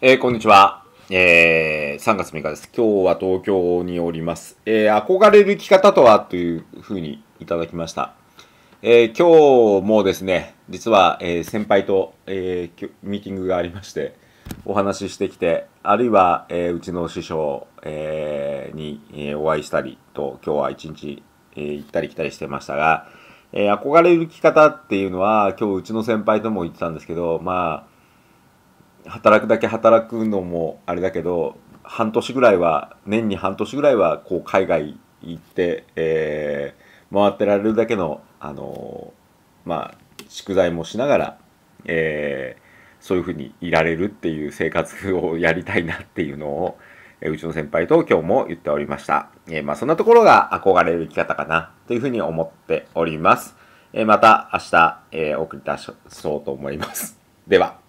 えーこんにちは。えー3月6日です。今日は東京におります。えー憧れる生き方とはというふうにいただきました。えー今日もですね、実は、えー先輩と、えーミーティングがありまして、お話ししてきて、あるいは、えーうちの師匠、えーに、えーお会いしたりと、今日は一日、えー行ったり来たりしてましたが、えー憧れる生き方っていうのは、今日うちの先輩とも言ってたんですけど、まあ、働くだけ働くのもあれだけど半年ぐらいは年に半年ぐらいはこう海外行って、えー回ってられるだけの、あのーまあ宿題もしながら、えーそういうふうにいられるっていう生活をやりたいなっていうのを、えうちの先輩と今日も言っておりました、えーまあそんなところが憧れる生き方かなというふうに思っております、えーまた明日、えー、送り出そうと思います。では。